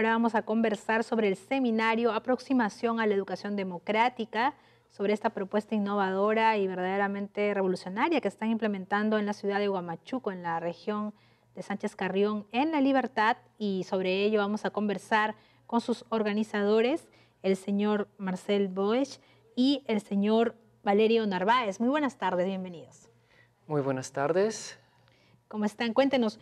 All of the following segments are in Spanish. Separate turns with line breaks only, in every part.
ahora vamos a conversar sobre el seminario Aproximación a la Educación Democrática, sobre esta propuesta innovadora y verdaderamente revolucionaria que están implementando en la ciudad de Huamachuco, en la región de Sánchez Carrión, en La Libertad, y sobre ello vamos a conversar con sus organizadores, el señor Marcel Boech y el señor Valerio Narváez. Muy buenas tardes, bienvenidos.
Muy buenas tardes.
¿Cómo están? Cuéntenos,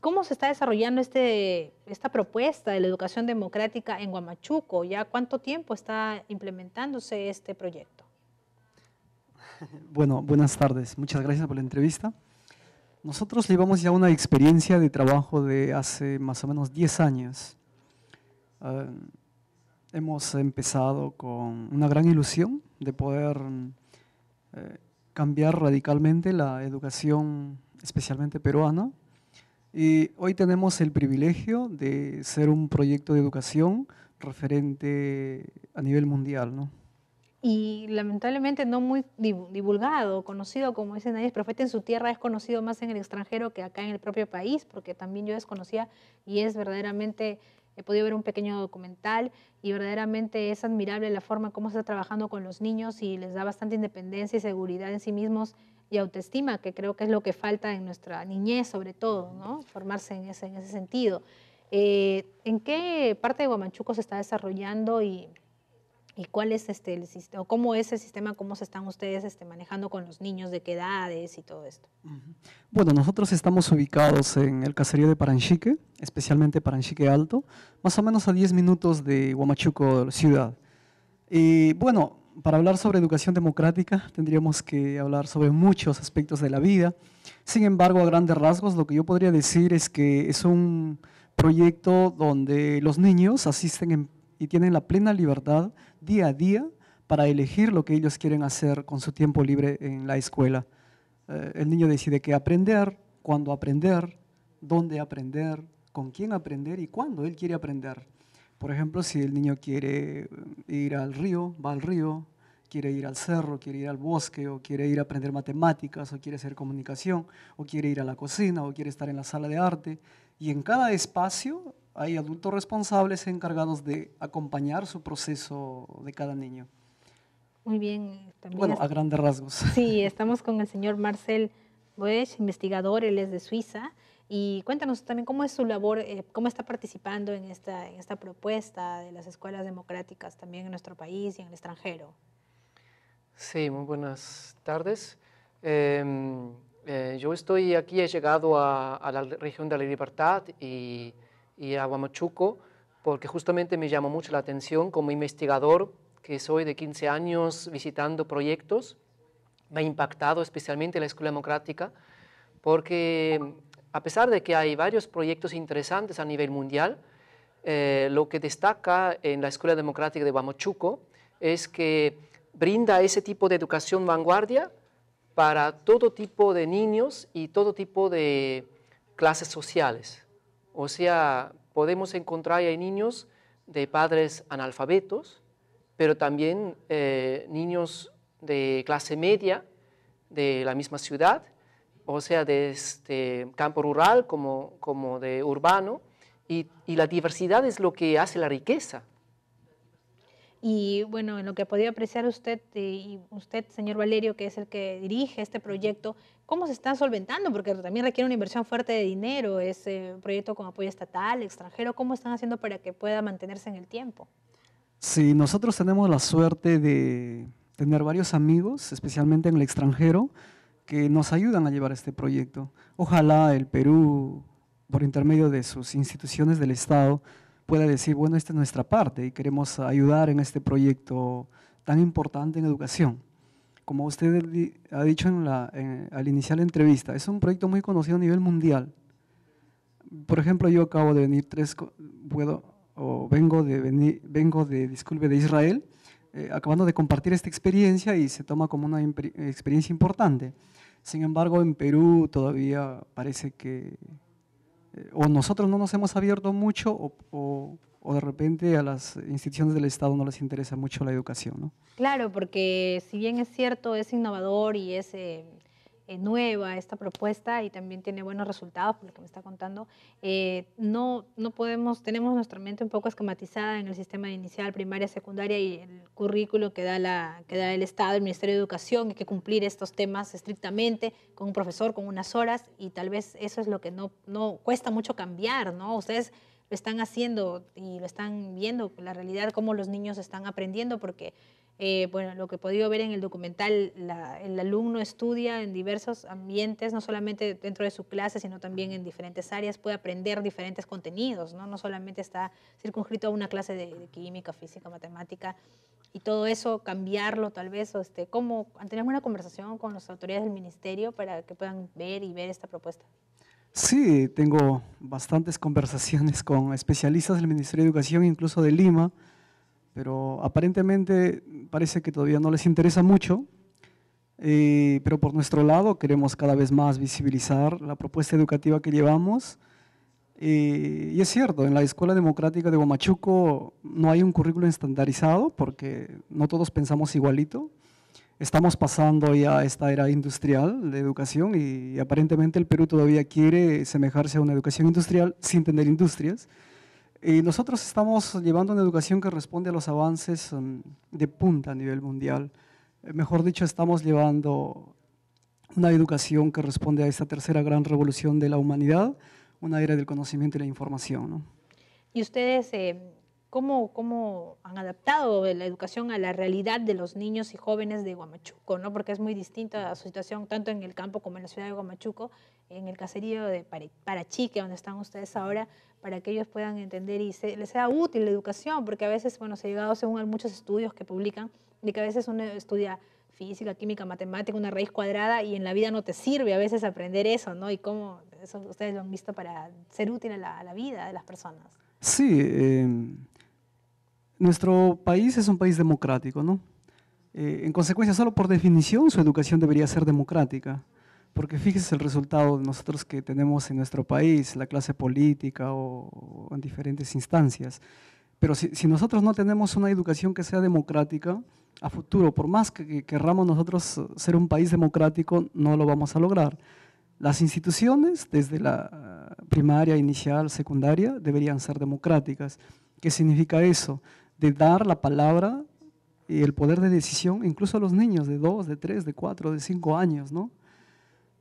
¿Cómo se está desarrollando este, esta propuesta de la educación democrática en Huamachuco? ¿Ya cuánto tiempo está implementándose este proyecto?
Bueno, buenas tardes. Muchas gracias por la entrevista. Nosotros llevamos ya una experiencia de trabajo de hace más o menos 10 años. Ah, hemos empezado con una gran ilusión de poder eh, cambiar radicalmente la educación, especialmente peruana, y hoy tenemos el privilegio de ser un proyecto de educación referente a nivel mundial, ¿no?
Y lamentablemente no muy divulgado, conocido como ese nadie es profeta en su tierra, es conocido más en el extranjero que acá en el propio país, porque también yo desconocía y es verdaderamente, he podido ver un pequeño documental y verdaderamente es admirable la forma como se está trabajando con los niños y les da bastante independencia y seguridad en sí mismos y autoestima, que creo que es lo que falta en nuestra niñez sobre todo, ¿no? formarse en ese, en ese sentido. Eh, ¿En qué parte de Guamanchuco se está desarrollando y, y cuál es este, el sistema, cómo es el sistema, cómo se están ustedes este, manejando con los niños, de qué edades y todo esto?
Bueno, nosotros estamos ubicados en el caserío de Paranchique, especialmente Paranchique Alto, más o menos a 10 minutos de Huamachuco ciudad. Y bueno, para hablar sobre educación democrática tendríamos que hablar sobre muchos aspectos de la vida. Sin embargo, a grandes rasgos, lo que yo podría decir es que es un proyecto donde los niños asisten y tienen la plena libertad día a día para elegir lo que ellos quieren hacer con su tiempo libre en la escuela. Eh, el niño decide qué aprender, cuándo aprender, dónde aprender, con quién aprender y cuándo él quiere aprender. Por ejemplo, si el niño quiere ir al río, va al río, quiere ir al cerro, quiere ir al bosque, o quiere ir a aprender matemáticas, o quiere hacer comunicación, o quiere ir a la cocina, o quiere estar en la sala de arte. Y en cada espacio hay adultos responsables encargados de acompañar su proceso de cada niño.
Muy bien.
bueno, a grandes rasgos.
Sí, estamos con el señor Marcel Boesch, investigador, él es de Suiza. Y cuéntanos también cómo es su labor, eh, cómo está participando en esta, en esta propuesta de las escuelas democráticas también en nuestro país y en el extranjero.
Sí, muy buenas tardes. Em, eh, yo estoy aquí, he llegado a, la región de la Libertad y, y, a Huamachuco porque justamente me llamó mucho la atención como investigador que soy de 15 años visitando proyectos. Me ha impactado especialmente la Escuela Democrática porque a pesar de que hay varios proyectos interesantes a nivel mundial, eh, lo que destaca en la Escuela Democrática de Huamachuco es que brinda ese tipo de educación vanguardia para todo tipo de niños y todo tipo de clases sociales. O sea, podemos encontrar ahí niños de padres analfabetos, pero también eh, niños de clase media de la misma ciudad o sea, de este campo rural como, como de urbano, y, y, la diversidad es lo que hace la riqueza.
Y bueno, en lo que ha podido apreciar usted, eh, y usted, señor Valerio, que es el que dirige este proyecto, ¿cómo se está solventando? Porque también requiere una inversión fuerte de dinero, es un proyecto con apoyo estatal, extranjero, ¿cómo están haciendo para que pueda mantenerse en el tiempo?
Sí, nosotros tenemos la suerte de tener varios amigos, especialmente en el extranjero, que nos ayudan a llevar este proyecto. Ojalá el Perú, por intermedio de sus instituciones del Estado, pueda decir, bueno, esta es nuestra parte y queremos ayudar en este proyecto tan importante en educación. Como usted ha dicho en la, al iniciar la entrevista, es un proyecto muy conocido a nivel mundial. Por ejemplo, yo acabo de venir tres, puedo, o vengo de, venir, vengo de, disculpe, de Israel, eh, acabando de compartir esta experiencia y se toma como una experiencia importante. Sin embargo, en Perú todavía parece que eh, o nosotros no nos hemos abierto mucho o, o, de repente a las instituciones del Estado no les interesa mucho la educación. ¿no?
Claro, porque si bien es cierto, es innovador y es, eh, eh, nueva esta propuesta y también tiene buenos resultados, por lo que me está contando. Eh, no, no podemos, tenemos nuestra mente un poco esquematizada en el sistema inicial, primaria, secundaria y el currículo que da, la, que da el Estado, el Ministerio de Educación, hay que cumplir estos temas estrictamente con un profesor, con unas horas y tal vez eso es lo que no, no cuesta mucho cambiar, ¿no? Ustedes lo están haciendo y lo están viendo, la realidad, cómo los niños están aprendiendo, porque eh, bueno, lo que he podido ver en el documental, el alumno estudia en diversos ambientes, no solamente dentro de su clase, sino también en diferentes áreas, puede aprender diferentes contenidos, no, no solamente está circunscrito a una clase de, química, física, matemática, y todo eso cambiarlo tal vez, o este, ¿cómo? ¿Tenemos una conversación con las autoridades del ministerio para que puedan ver y ver esta propuesta?
Sí, tengo bastantes conversaciones con especialistas del Ministerio de Educación, incluso de Lima, pero aparentemente parece que todavía no les interesa mucho, eh, pero por nuestro lado queremos cada vez más visibilizar la propuesta educativa que llevamos. Eh, y es cierto, en la Escuela Democrática de Guamachuco no hay un currículo estandarizado porque no todos pensamos igualito. Estamos pasando ya a esta era industrial de educación y aparentemente el Perú todavía quiere semejarse a una educación industrial sin tener industrias. Y nosotros estamos llevando una educación que responde a los avances um, de punta a nivel mundial. Eh, mejor dicho, estamos llevando una educación que responde a esta tercera gran revolución de la humanidad, una era del conocimiento y la información.
¿Y ustedes eh, cómo, cómo han adaptado la educación a la realidad de los niños y jóvenes de Guamachuco? ¿no? Porque es muy distinta a su situación tanto en el campo como en la ciudad de Guamachuco, en el caserío de Parachique, donde están ustedes ahora para que ellos puedan entender y se, les sea útil la educación, porque a veces, bueno, se ha llegado según muchos estudios que publican, de que a veces uno estudia física, química, matemática, una raíz cuadrada y en la vida no te sirve a veces aprender eso, ¿no? Y cómo eso ustedes lo han visto para ser útil a la, vida de las personas.
Sí, em, nuestro país es un país democrático, ¿no? Eh, en consecuencia, solo por definición, su educación debería ser democrática. Porque fíjese el resultado de nosotros que tenemos en nuestro país, la clase política o, en diferentes instancias. Pero si, nosotros no tenemos una educación que sea democrática, a futuro, por más que, querramos nosotros ser un país democrático, no lo vamos a lograr. Las instituciones, desde la primaria, inicial, secundaria, deberían ser democráticas. ¿Qué significa eso? De dar la palabra y el poder de decisión incluso a los niños de 2, de 3, de 4, de 5 años, ¿no?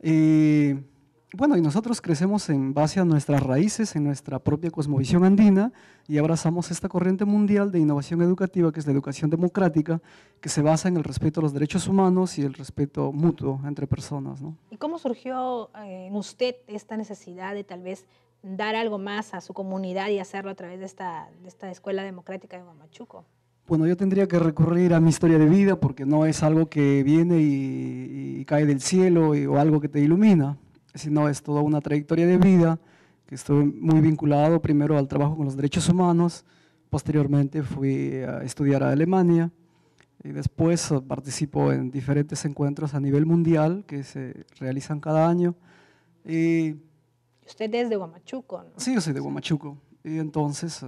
Y bueno, y nosotros crecemos en base a nuestras raíces, en nuestra propia cosmovisión andina y abrazamos esta corriente mundial de innovación educativa que es la educación democrática, que se basa en el respeto a los derechos humanos y el respeto mutuo entre personas. ¿no?
¿Y cómo surgió eh, en usted esta necesidad de tal vez dar algo más a su comunidad y hacerlo a través de esta, de esta Escuela Democrática de Guamachuco?
Bueno, yo tendría que recurrir a mi historia de vida porque no es algo que viene y, cae del cielo o algo que te ilumina, sino es toda una trayectoria de vida que estoy muy vinculado primero al trabajo con los derechos humanos, posteriormente fui a estudiar a Alemania y después participo en diferentes encuentros a nivel mundial que se realizan cada año.
Y Usted es de Huamachuco, ¿no?
Sí, yo soy de Huamachuco. Y entonces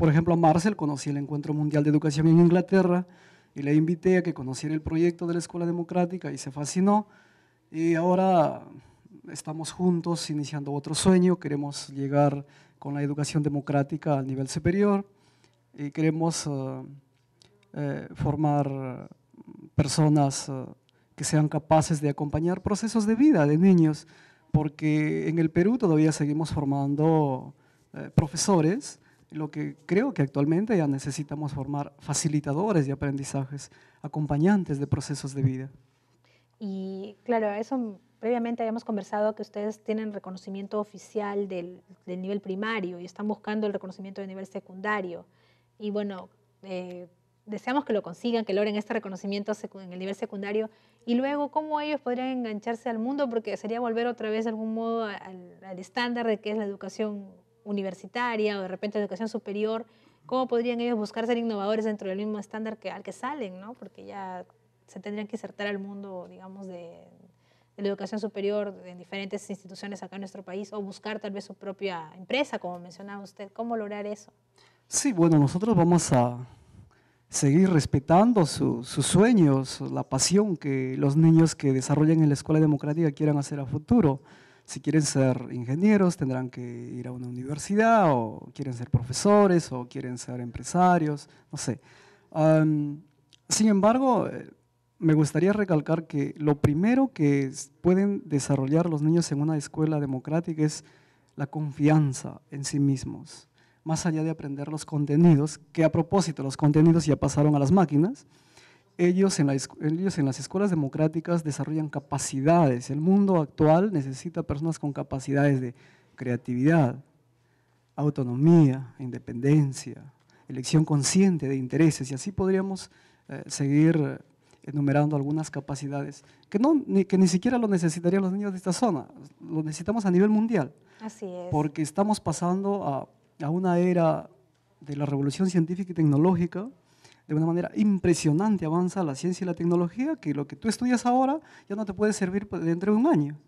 por ejemplo, a Marcel conocí el Encuentro Mundial de Educación en Inglaterra y le invité a que conociera el proyecto de la Escuela Democrática y se fascinó. Y ahora estamos juntos iniciando otro sueño, queremos llegar con la educación democrática al nivel superior y queremos eh, eh, formar personas eh, que sean capaces de acompañar procesos de vida de niños, porque en el Perú todavía seguimos formando profesores lo que creo que actualmente ya necesitamos formar facilitadores de aprendizajes, acompañantes de procesos de vida.
Y claro, eso previamente habíamos conversado que ustedes tienen reconocimiento oficial del, nivel primario y están buscando el reconocimiento del nivel secundario. Y bueno, eh, deseamos que lo consigan, que logren este reconocimiento en el nivel secundario y luego cómo ellos podrían engancharse al mundo, porque sería volver otra vez de algún modo al, al estándar de que es la educación universitaria o de repente educación superior, ¿cómo podrían ellos buscar ser innovadores dentro del mismo estándar que, al que salen? ¿no? Porque ya se tendrían que insertar al mundo, digamos, de, la educación superior en diferentes instituciones acá en nuestro país o buscar tal vez su propia empresa, como mencionaba usted. ¿Cómo lograr eso?
Sí, bueno, nosotros vamos a seguir respetando sus sueños, la pasión que los niños que desarrollan en la escuela democrática quieran hacer a futuro. Si quieren ser ingenieros, tendrán que ir a una universidad, o quieren ser profesores, o quieren ser empresarios, no sé. sin embargo, eh, me gustaría recalcar que lo primero que pueden desarrollar los niños en una escuela democrática es la confianza en sí mismos más allá de aprender los contenidos, que a propósito los contenidos ya pasaron a las máquinas, ellos en, ellos en las escuelas democráticas desarrollan capacidades. El mundo actual necesita personas con capacidades de creatividad, autonomía, independencia, elección consciente de intereses, y así podríamos eh, seguir enumerando algunas capacidades que, no, ni, que ni siquiera lo necesitarían los niños de esta zona, lo necesitamos a nivel mundial.
Así es.
Porque estamos pasando a a una era de la revolución científica y tecnológica, de una manera impresionante avanza la ciencia y la tecnología, que lo que tú estudias ahora ya no te puede servir dentro de un año.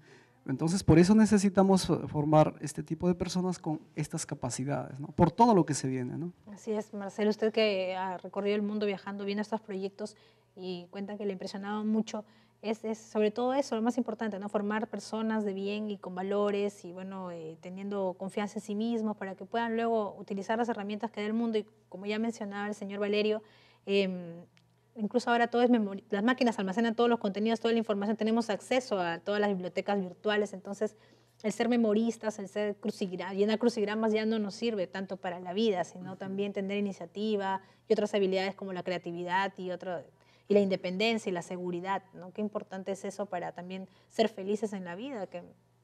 Entonces, por eso necesitamos formar este tipo de personas con estas capacidades, por todo lo que se viene. ¿no?
Así es, Marcelo, usted que ha recorrido el mundo viajando, viendo estos proyectos y cuenta que le impresionaba mucho es, sobre todo eso, lo más importante, ¿no? Formar personas de bien y con valores y, bueno, eh, teniendo confianza en sí mismos para que puedan luego utilizar las herramientas que da el mundo y, como ya mencionaba el señor Valerio, em, incluso ahora todo es las máquinas almacenan todos los contenidos, toda la información, tenemos acceso a todas las bibliotecas virtuales, entonces el ser memoristas, el ser crucigramas, llenar crucigramas ya no nos sirve tanto para la vida, sino también tener iniciativa y otras habilidades como la creatividad y otro, y la independencia y la seguridad, ¿no? Qué importante es eso para también ser felices en la vida, que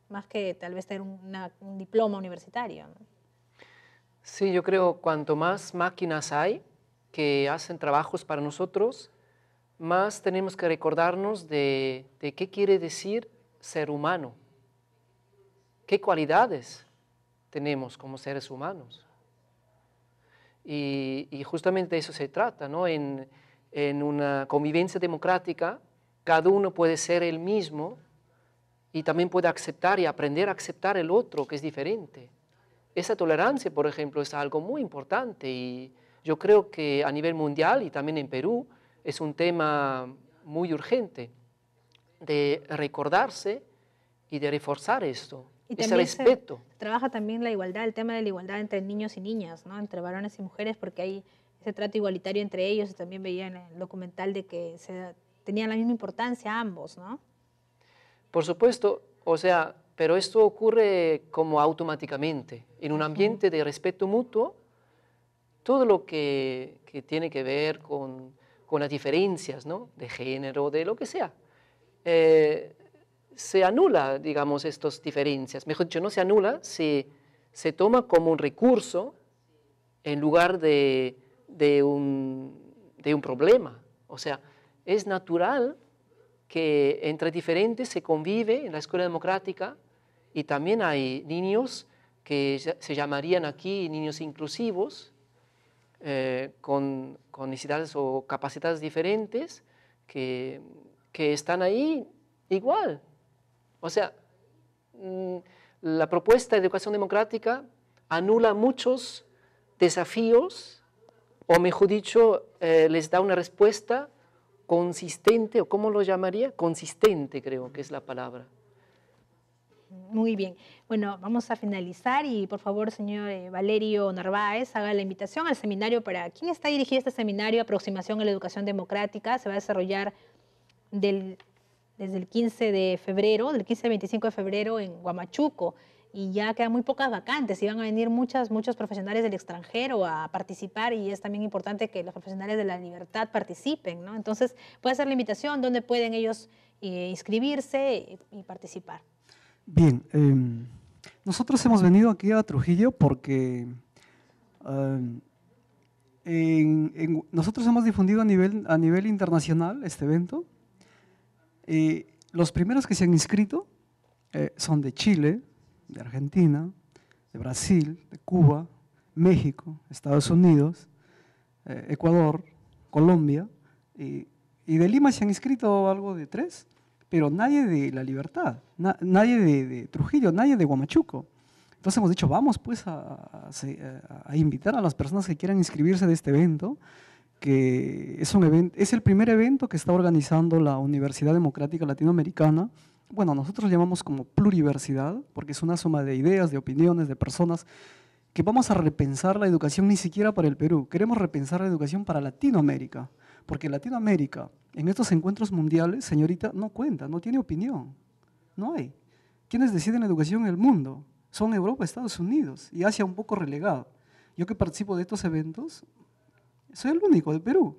más que tal vez tener un diploma universitario.
Sí, yo creo cuanto más máquinas hay que hacen trabajos para nosotros, más tenemos que recordarnos de, de qué quiere decir ser humano, qué cualidades tenemos como seres humanos. Y, y justamente de eso se trata, ¿no? En, en una convivencia democrática, cada uno puede ser el mismo y también puede aceptar y aprender a aceptar el otro que es diferente. Esa tolerancia, por ejemplo, es algo muy importante y yo creo que a nivel mundial y también en Perú es un tema muy urgente de recordarse y de reforzar esto, y ese respeto.
trabaja también la igualdad, el tema de la igualdad entre niños y niñas, ¿no? entre varones y mujeres, porque hay ese trato igualitario entre ellos. También veía en el documental de que se, tenían la misma importancia ambos, ¿no?
Por supuesto, o sea, pero esto ocurre como automáticamente. En un ambiente de respeto mutuo, todo lo que, que tiene que ver con, con, las diferencias, ¿no? De género, de lo que sea, eh, se anula, digamos, estas diferencias. Mejor dicho, no se anula, se, se toma como un recurso en lugar de de un, de un problema. O sea, es natural que entre diferentes se convive en la escuela democrática y también hay niños que se llamarían aquí niños inclusivos, eh, con, con, necesidades o capacidades diferentes, que, que, están ahí igual. O sea, mm, la propuesta de educación democrática anula muchos desafíos o mejor dicho, eh, les da una respuesta consistente, o cómo lo llamaría, consistente creo que es la palabra.
Muy bien. Bueno, vamos a finalizar y por favor, señor eh, Valerio Narváez, haga la invitación al seminario para... ¿Quién está dirigido este seminario? Aproximación a la educación democrática. Se va a desarrollar del, desde el 15 de febrero, del 15 al 25 de febrero en Huamachuco y ya quedan muy pocas vacantes y van a venir muchas, muchos profesionales del extranjero a participar y es también importante que los profesionales de la libertad participen, ¿no? Entonces, puede ser la invitación donde pueden ellos eh, inscribirse y, participar.
Bien, em, nosotros hemos venido aquí a Trujillo porque em, nosotros hemos difundido a nivel, a nivel internacional este evento. Eh, los primeros que se han inscrito eh, son de Chile, de Argentina, de Brasil, de Cuba, México, Estados Unidos, eh, Ecuador, Colombia, y, de Lima se han inscrito algo de tres, pero nadie de La Libertad, nadie de, Trujillo, nadie de Huamachuco. Entonces hemos dicho, vamos pues a, invitar a las personas que quieran inscribirse de este evento que es, un evento, es el primer evento que está organizando la Universidad Democrática Latinoamericana. Bueno, nosotros llamamos como pluriversidad, porque es una suma de ideas, de opiniones, de personas que vamos a repensar la educación ni siquiera para el Perú, queremos repensar la educación para Latinoamérica, porque Latinoamérica en estos encuentros mundiales, señorita, no cuenta, no tiene opinión, no hay. ¿Quiénes deciden la educación en el mundo? Son Europa, Estados Unidos y Asia un poco relegado. Yo que participo de estos eventos, soy el único de Perú.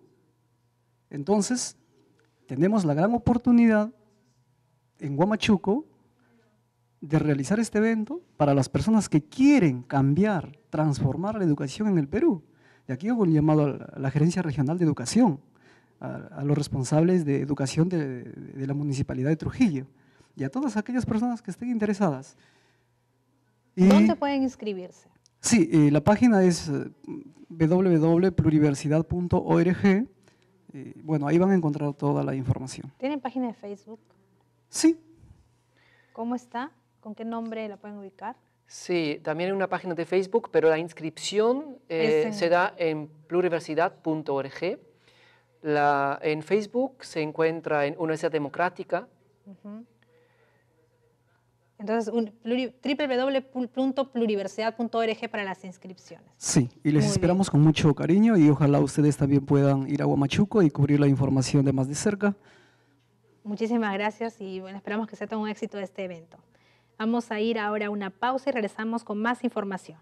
Entonces, tenemos la gran oportunidad en Huamachuco de realizar este evento para las personas que quieren cambiar, transformar la educación en el Perú. Y aquí hago un llamado a la Gerencia Regional de Educación, a, los responsables de educación de, la Municipalidad de Trujillo y a todas aquellas personas que estén interesadas.
¿Dónde pueden inscribirse?
Sí, eh, la página es eh, www.pluriversidad.org. Eh, bueno, ahí van a encontrar toda la información.
¿Tienen página de Facebook?
Sí.
¿Cómo está? ¿Con qué nombre la pueden ubicar?
Sí, también hay una página de Facebook, pero la inscripción eh, se da en pluriversidad.org. En Facebook se encuentra en Universidad Democrática.
Entonces, www.pluriversidad.org para las inscripciones.
Sí, y les esperamos con mucho cariño y ojalá ustedes también puedan ir a Huamachuco y cubrir la información de más de cerca.
Muchísimas gracias y bueno, esperamos que sea todo un éxito este evento. Vamos a ir ahora a una pausa y regresamos con más información.